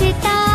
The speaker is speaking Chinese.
知道